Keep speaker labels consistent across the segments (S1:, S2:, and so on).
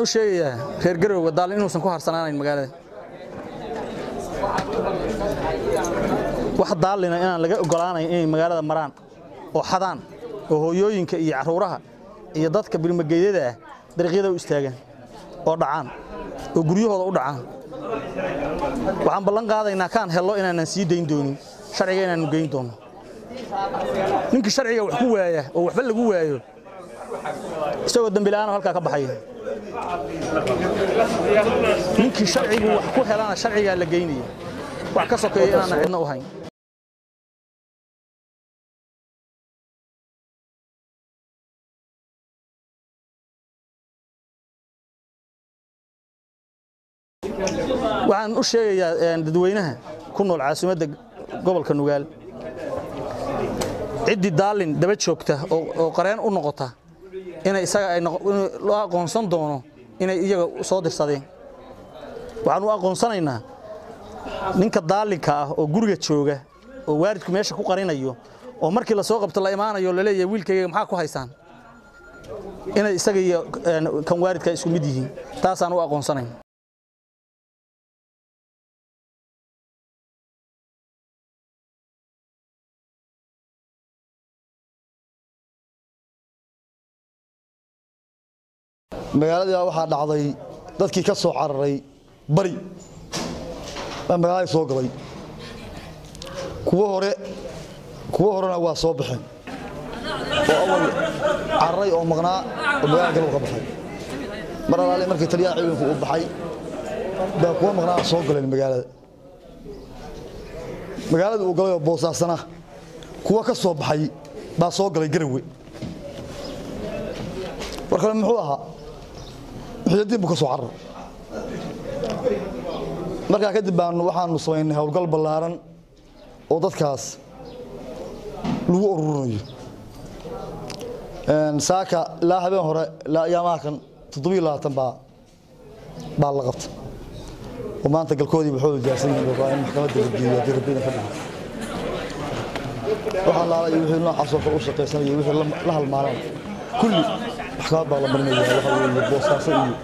S1: waxaan u sheegayaa reer garowga daal inuusan ku harsanaanayn magaalada wax daallina inaan laga ogolaanayn inay magaalada maraan oo xadaan oo hooyooyinka iyo carruuraha iyo dadka birmageedyada ah dariiqyada u istaagaan oo dhacaan oo guryahooda u dhacaan. Waxaan ballan qaadaynaa kaan hello inaanan sii dayn doonin sharciga inaannu geyn doonno ninkii sharciga wax ku waaya oo waxba lagu waayo isagoo dembila'aanoo halkaa ka baxaya ninkii sharcigu wax ku helana sharcigaa la geynaya wax ka sokeeya inaana cidna u hayn. Waxaan u sheegayaa dadweynaha ku nool caasimadda gobolka nugaal. Ciddii daallin daba joogta oo qareen u noqota inay isaga loo aqoonsan doono inay iyaga soo dirsadeen. Waxaan u aqoonsanaynaa ninka daallinka ah oo guriga jooga oo waalidku meesha ku qarinayo oo markii la soo qabto la imaanayo la leeyahay wiilkayga maxaa ku haysaan inay isaga iyo kan waalidka isku mid yihiin. Taasaan u aqoonsanayn
S2: magaaladii waxaa dhacday dadkii ka soo cararay bari. Baa magaaladii soo galay kuwo hore kuwo horena waa soo baxeen. Oo awal cararay oo maqnaa oo magaalada galab ka baxay. Mar alaale markii taliyaha ciidanku uu baxay baa kuwo maqnaa soo galeen magaalada. Magaalada uu galay oo boosaasana kuwo ka soo baxay baa soo galay garawe war kale muxuu ahaa muxuudiin buu ka soo carar markaa kadib baanu waxaanu samaynay howlgal ballaaran oo dadkaas lagu ururinayo saaka ilaa habeen hore ilaa ayaamaha kan toddobiyo labaatan baa baa la qabta oo maanta galkoodii waxooda jaarsan yihiin waa in maxkamadda la geeyo haddii rabbidan ka dhigo waxaa laalay wixii noocaas oo kale u shaqaysanaya wixii la halmaanan kulli maxkamad baa la marinaya waxa weeye boostaaso iyo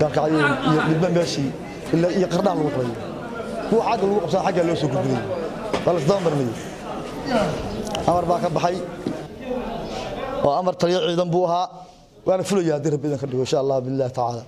S2: gaalkacyo iyo midba meeshii ilaa iyo qardhaan lagu xulayo kuwa xagga lagu qabsan xaggaa loo soo gudbinayo waa la isdaba marinayo amar baa ka baxay oo amar taliyo ciidan buu ahaa waana fulaya haddii rabbi idan ka dhigo insha allah billahi tacaala